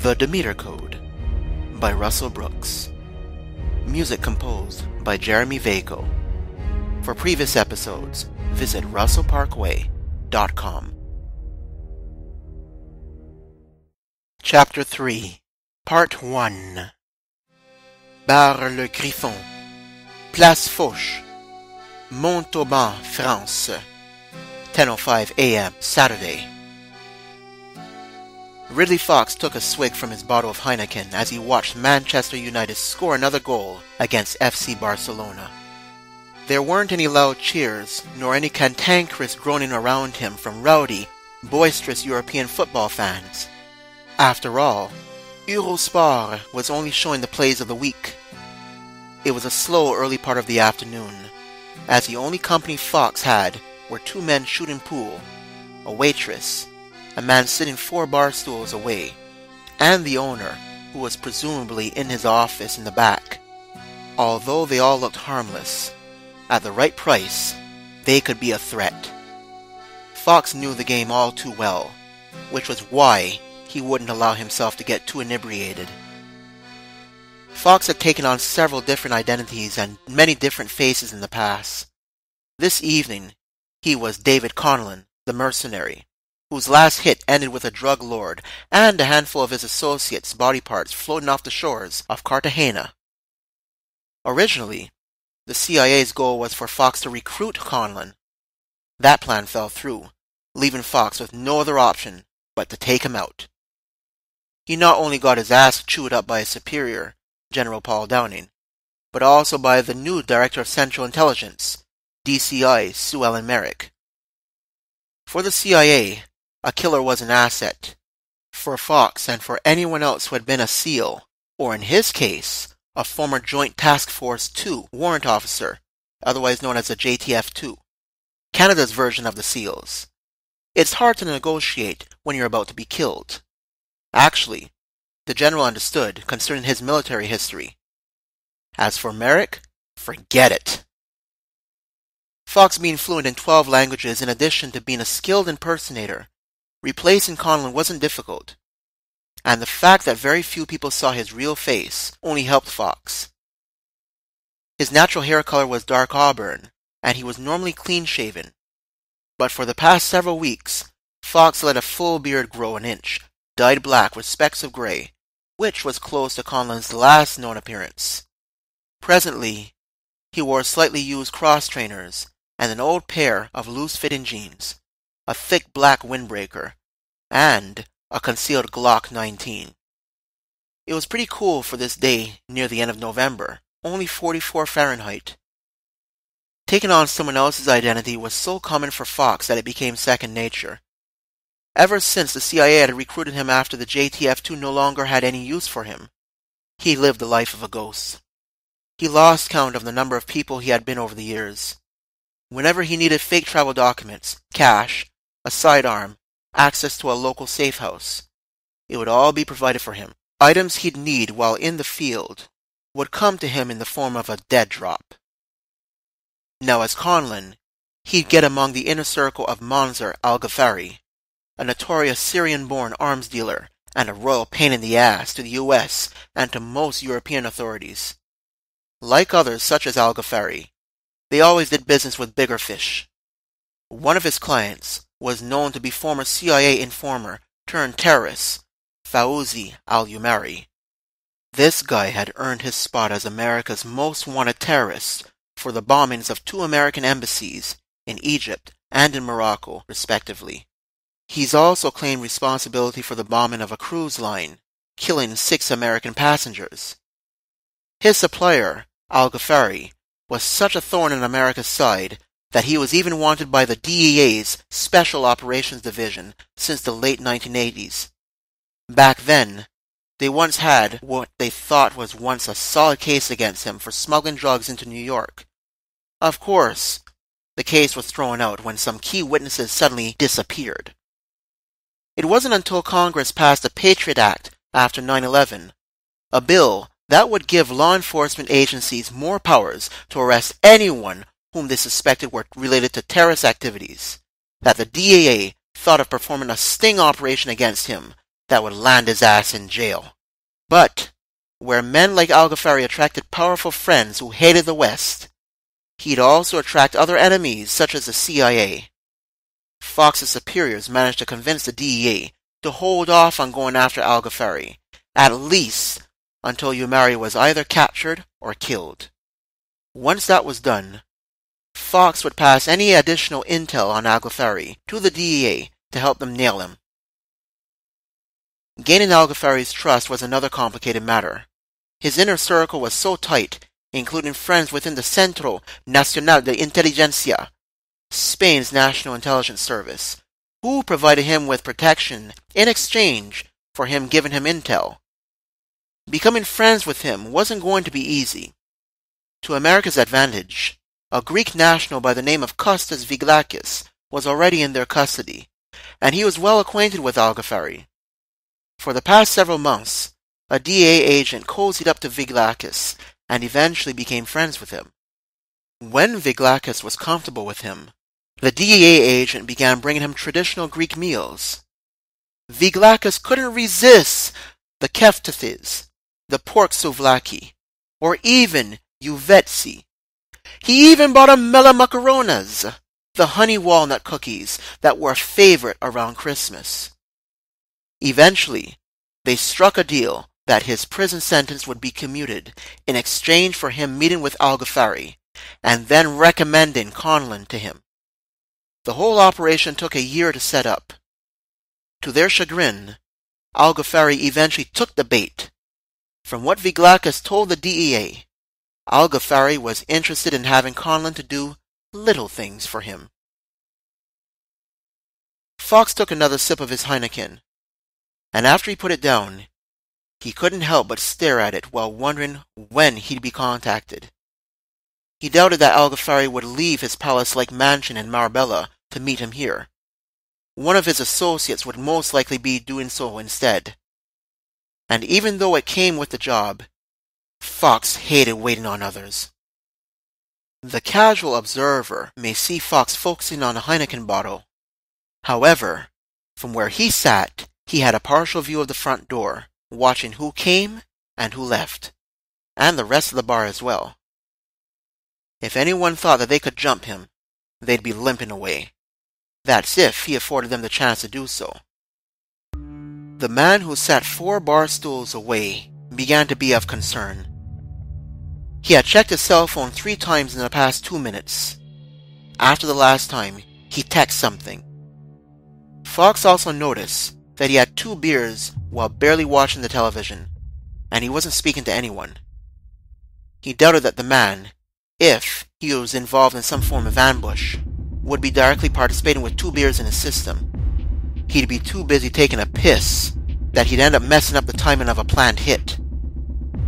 The Demeter Code by Russell Brooks. Music composed by Jeremy Vaco. For previous episodes, visit russellparkway.com. Chapter 3 Part 1 Bar le Griffon Place Foch Montauban, France 10.05 a.m. Saturday Ridley Fox took a swig from his bottle of Heineken as he watched Manchester United score another goal against FC Barcelona. There weren't any loud cheers, nor any cantankerous groaning around him from rowdy, boisterous European football fans. After all, Eurosport was only showing the plays of the week. It was a slow early part of the afternoon, as the only company Fox had were two men shooting pool, a waitress, a man sitting four bar stools away, and the owner, who was presumably in his office in the back. Although they all looked harmless, at the right price, they could be a threat. Fox knew the game all too well, which was why he wouldn't allow himself to get too inebriated. Fox had taken on several different identities and many different faces in the past. This evening, he was David Conlon, the mercenary, whose last hit ended with a drug lord and a handful of his associates' body parts floating off the shores of Cartagena. Originally, the CIA's goal was for Fox to recruit Conlon. That plan fell through, leaving Fox with no other option but to take him out. He not only got his ass chewed up by his superior, General Paul Downing, but also by the new Director of Central Intelligence, DCI Sue Ellen Merrick. For the CIA, a killer was an asset. For Fox and for anyone else who had been a SEAL, or in his case, a former Joint Task Force 2 warrant officer, otherwise known as a JTF 2, Canada's version of the SEALs. It's hard to negotiate when you're about to be killed. Actually, the general understood concerning his military history. As for Merrick, forget it. Fox being fluent in 12 languages in addition to being a skilled impersonator Replacing Conlon wasn't difficult, and the fact that very few people saw his real face only helped Fox. His natural hair color was dark auburn, and he was normally clean shaven. But for the past several weeks, Fox let a full beard grow an inch, dyed black with specks of gray, which was close to Conlon's last known appearance. Presently, he wore slightly used cross trainers and an old pair of loose-fitting jeans a thick black windbreaker, and a concealed Glock 19. It was pretty cool for this day near the end of November, only 44 Fahrenheit. Taking on someone else's identity was so common for Fox that it became second nature. Ever since the CIA had recruited him after the JTF2 no longer had any use for him, he lived the life of a ghost. He lost count of the number of people he had been over the years. Whenever he needed fake travel documents, cash, a sidearm, access to a local safe house. It would all be provided for him. Items he'd need while in the field would come to him in the form of a dead drop. Now as Conlon, he'd get among the inner circle of Monzer al-Ghafari, a notorious Syrian-born arms dealer and a royal pain in the ass to the US and to most European authorities. Like others such as al-Ghafari, they always did business with bigger fish. One of his clients, was known to be former CIA informer turned terrorist Fauzi al-Umari. This guy had earned his spot as America's most wanted terrorist for the bombings of two American embassies in Egypt and in Morocco, respectively. He's also claimed responsibility for the bombing of a cruise line, killing six American passengers. His supplier, Al-Ghafari, was such a thorn in America's side that he was even wanted by the DEA's Special Operations Division since the late 1980s. Back then, they once had what they thought was once a solid case against him for smuggling drugs into New York. Of course, the case was thrown out when some key witnesses suddenly disappeared. It wasn't until Congress passed the Patriot Act after 9-11, a bill that would give law enforcement agencies more powers to arrest anyone whom they suspected were related to terrorist activities, that the DEA thought of performing a sting operation against him that would land his ass in jail. But where men like Al Algafari attracted powerful friends who hated the West, he'd also attract other enemies such as the CIA. Fox's superiors managed to convince the DEA to hold off on going after Al Algafari, at least until Umari was either captured or killed. Once that was done, Fox would pass any additional intel on Algafari to the DEA to help them nail him. Gaining Algafari's trust was another complicated matter. His inner circle was so tight, including friends within the Centro Nacional de Inteligencia, Spain's national intelligence service, who provided him with protection in exchange for him giving him intel. Becoming friends with him wasn't going to be easy. To America's advantage, a Greek national by the name of Kostas Viglakis was already in their custody, and he was well acquainted with Algafari. For the past several months, a DEA agent cozied up to Viglakis and eventually became friends with him. When Viglakis was comfortable with him, the DEA agent began bringing him traditional Greek meals. Viglakis couldn't resist the keftathis, the pork souvlaki, or even uvetsi. He even bought a melomakaronas, the honey walnut cookies that were a favorite around Christmas. Eventually, they struck a deal that his prison sentence would be commuted in exchange for him meeting with Algafari and then recommending Conlon to him. The whole operation took a year to set up. To their chagrin, Algafari eventually took the bait. From what Viglakis told the DEA, Algafari was interested in having Conlon to do little things for him. Fox took another sip of his Heineken, and after he put it down, he couldn't help but stare at it while wondering when he'd be contacted. He doubted that Algafari would leave his palace-like mansion in Marbella to meet him here. One of his associates would most likely be doing so instead. And even though it came with the job, Fox hated waiting on others. The casual observer may see Fox focusing on a Heineken bottle. However, from where he sat, he had a partial view of the front door, watching who came and who left, and the rest of the bar as well. If anyone thought that they could jump him, they'd be limping away. That's if he afforded them the chance to do so. The man who sat four bar stools away began to be of concern. He had checked his cell phone three times in the past two minutes. After the last time, he texted something. Fox also noticed that he had two beers while barely watching the television, and he wasn't speaking to anyone. He doubted that the man, if he was involved in some form of ambush, would be directly participating with two beers in his system. He'd be too busy taking a piss that he'd end up messing up the timing of a planned hit.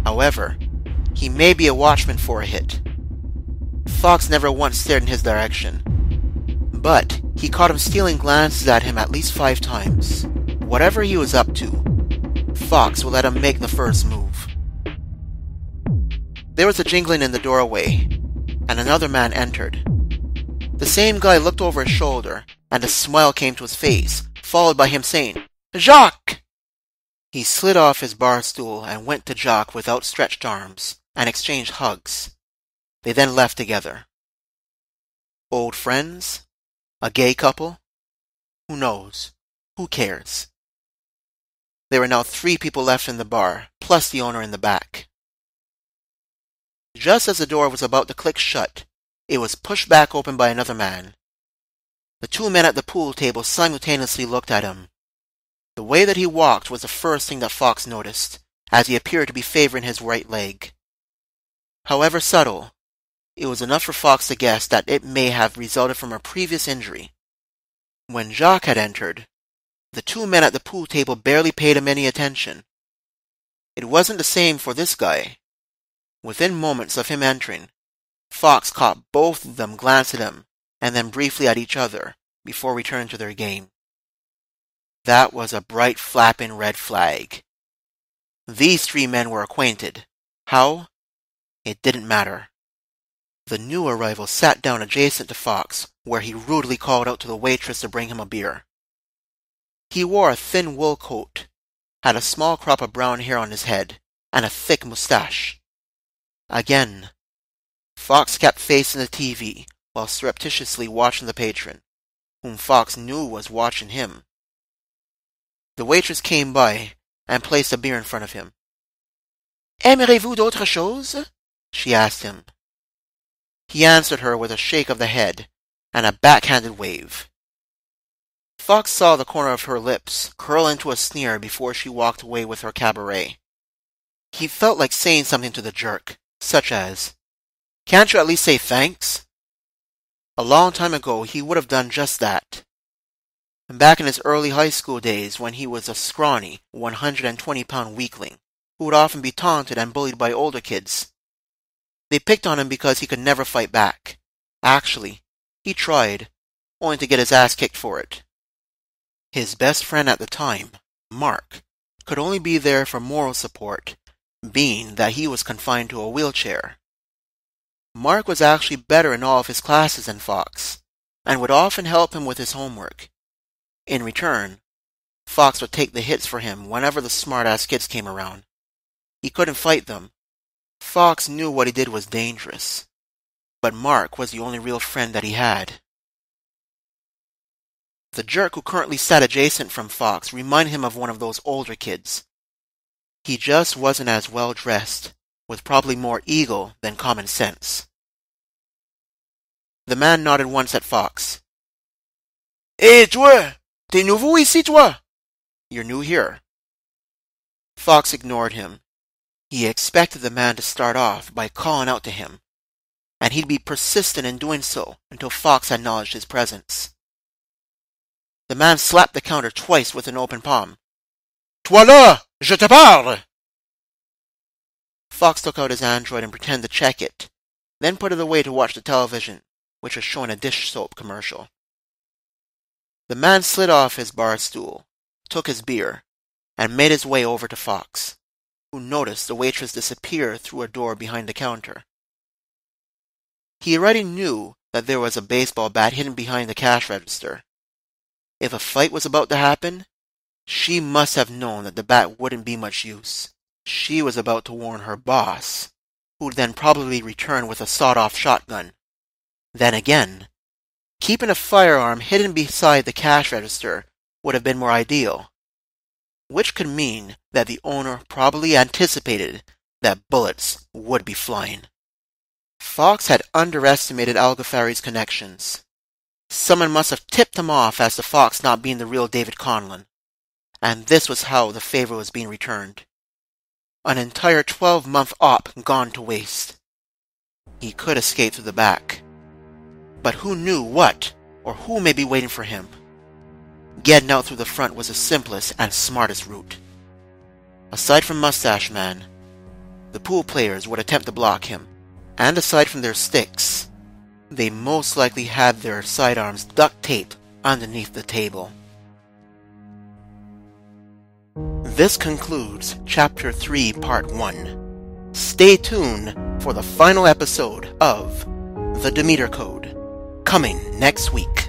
However, he may be a watchman for a hit. Fox never once stared in his direction, but he caught him stealing glances at him at least five times. Whatever he was up to, Fox would let him make the first move. There was a jingling in the doorway, and another man entered. The same guy looked over his shoulder, and a smile came to his face, followed by him saying, Jacques! He slid off his bar stool and went to Jacques with outstretched arms and exchanged hugs. They then left together. Old friends? A gay couple? Who knows? Who cares? There were now three people left in the bar, plus the owner in the back. Just as the door was about to click shut, it was pushed back open by another man. The two men at the pool table simultaneously looked at him. The way that he walked was the first thing that Fox noticed, as he appeared to be favoring his right leg. However subtle, it was enough for Fox to guess that it may have resulted from a previous injury. When Jacques had entered, the two men at the pool table barely paid him any attention. It wasn't the same for this guy. Within moments of him entering, Fox caught both of them glance at him and then briefly at each other before returning to their game. That was a bright flapping red flag. These three men were acquainted. How? It didn't matter. The new arrival sat down adjacent to Fox, where he rudely called out to the waitress to bring him a beer. He wore a thin wool coat, had a small crop of brown hair on his head and a thick mustache. Again, Fox kept facing the TV while surreptitiously watching the patron, whom Fox knew was watching him. The waitress came by and placed a beer in front of him. Aimerez-vous d'autre chose? She asked him. He answered her with a shake of the head and a backhanded wave. Fox saw the corner of her lips curl into a sneer before she walked away with her cabaret. He felt like saying something to the jerk, such as, Can't you at least say thanks? A long time ago, he would have done just that. And back in his early high school days, when he was a scrawny, 120 pound weakling, who would often be taunted and bullied by older kids. They picked on him because he could never fight back. Actually, he tried, only to get his ass kicked for it. His best friend at the time, Mark, could only be there for moral support, being that he was confined to a wheelchair. Mark was actually better in all of his classes than Fox, and would often help him with his homework. In return, Fox would take the hits for him whenever the smart-ass kids came around. He couldn't fight them. Fox knew what he did was dangerous, but Mark was the only real friend that he had. The jerk who currently sat adjacent from Fox reminded him of one of those older kids. He just wasn't as well dressed, with probably more ego than common sense. The man nodded once at Fox. Hé, toi! T'es nouveau ici, toi? You're new here. Fox ignored him. He expected the man to start off by calling out to him, and he'd be persistent in doing so until Fox acknowledged his presence. The man slapped the counter twice with an open palm. Toi là! Je te parle! Fox took out his Android and pretended to check it, then put it away to watch the television, which was showing a dish soap commercial. The man slid off his bar stool, took his beer, and made his way over to Fox, who noticed the waitress disappear through a door behind the counter. He already knew that there was a baseball bat hidden behind the cash register, if a fight was about to happen, she must have known that the bat wouldn't be much use. She was about to warn her boss, who'd then probably return with a sawed-off shotgun. Then again, keeping a firearm hidden beside the cash register would have been more ideal, which could mean that the owner probably anticipated that bullets would be flying. Fox had underestimated Algafari's connections. Someone must have tipped him off as to Fox not being the real David Conlon. And this was how the favor was being returned. An entire 12 month op gone to waste. He could escape through the back. But who knew what or who may be waiting for him? Getting out through the front was the simplest and smartest route. Aside from Mustache Man, the pool players would attempt to block him, and aside from their sticks, they most likely had their sidearms duct taped underneath the table. This concludes Chapter 3, Part 1. Stay tuned for the final episode of The Demeter Code, coming next week.